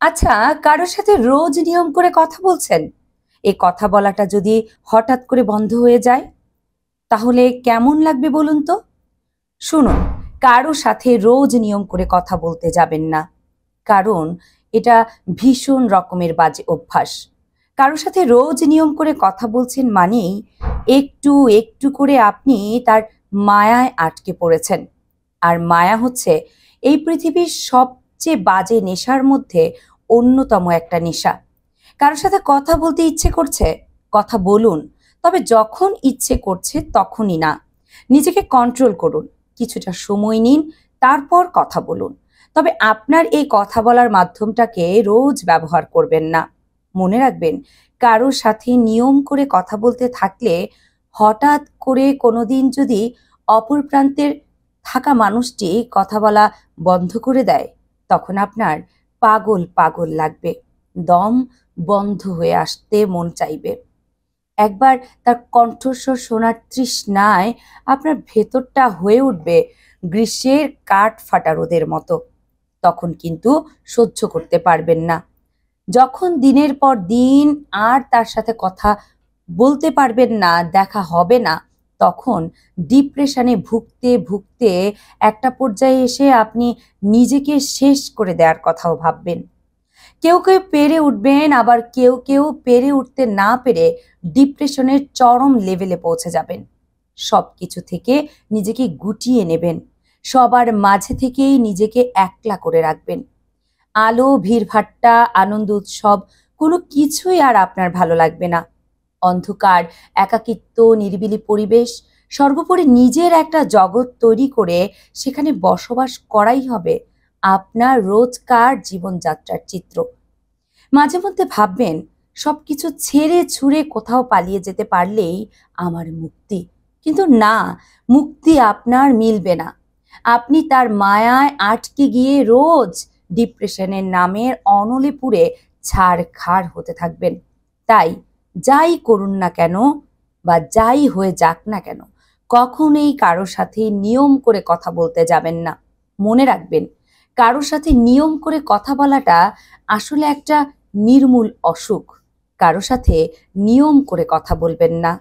আচ্ছা কারোর সাথে রোজ নিয়ম করে কথা বলছেন? এই কথা বলাটা যদি হঠাৎ করে বন্ধ হয়ে যায়, তাহলে কেমন লাগবে বলুন তো? শুনুন কারও সাথে রোজ নিয়ম করে কথা বলতে যাবেন না। কারণ এটা ভীষণ রকমের বাজে অভ্যাস। কারও সাথে রোজ নিয়ম করে কথা বলছেন মানেই একটু একটু করে আপনি তার মায়ায় আটকে পড়েছেন। আর মায়া হচ্ছে এই পৃথিবীর সবচেয়ে বাজে নেশার মধ্যে অন্যতম একটা নেশা। কারোর সাথে কথা বলতে ইচ্ছে করছে, কথা বলুন, তবে যখন ইচ্ছে করছে তখনই না। নিজেকে কন্ট্রোল করুন, কিছুটা সময় নিন, তারপর কথা বলুন। তবে আপনার এই কথা বলার মাধ্যমটাকে রোজ ব্যবহার করবেন না। মনে রাখবেন, কারোর সাথে নিয়ম করে কথা বলতে থাকলে হঠাৎ করে কোনোদিন যদি অপর প্রান্তের থাকা মানুষটি কথা বলা বন্ধ করে দেয় তখন আপনার পাগল পাগল লাগবে। দম বন্ধ হয়ে আসতে মন চাইবে। একবার তার কণ্ঠস্বর শোনার তৃষ্ণায় আপনার ভেতরটা হয়ে উঠবে গ্রীষ্মের কাঠ ফাটা রোদের মতো। তখন কিন্তু সহ্য করতে পারবেন না। যখন দিনের পর দিন আর তার সাথে কথা বলতে পারবেন না, দেখা হবে না তখন ডিপ্রেশনে ভুগতে ভুগতে একটা পর্যায়ে এসে আপনি নিজেকে শেষ করে দেওয়ার কথাও ভাববেন। কেউ কেউ পেরে উঠবেন, আবার কেউ কেউ পেরে উঠতে না পেরে ডিপ্রেশনের চরম লেভেলে পৌঁছে যাবেন। সব কিছু থেকে নিজেকে গুটিয়ে নেবেন। সবার মাঝে থেকেই নিজেকে একলা করে রাখবেন। আলো, ভিড়ভাট্টা, আনন্দ, উৎসব, কোনো কিছুই আর আপনার ভালো লাগবে না। অন্ধকার, একাকিত্ব, নিরিবিলি পরিবেশ, সর্বোপরি নিজের একটা জগৎ তৈরি করে সেখানে বসবাস করাই হবে আপনার রোজকার জীবনযাত্রার চিত্র। মাঝে মধ্যে ভাববেন, সবকিছু ছেড়ে ছুঁড়ে কোথাও পালিয়ে যেতে পারলেই আমার মুক্তি। কিন্তু না, মুক্তি আপনার মিলবে না। আপনি তার মায়ায় আটকে গিয়ে রোজ ডিপ্রেশনের নামের অনলে পুড়ে ছাড় খাড় হতে থাকবেন। তাই যাই করুন না কেন বা যাই হয়ে যাক না কেন, কখনোই কারও সাথে নিয়ম করে কথা বলতে যাবেন না। মনে রাখবেন কারোর সাথে নিয়ম করে কথা বলাটা আসলে একটা নির্মূল অসুখ। কারও সাথে নিয়ম করে কথা বলবেন না।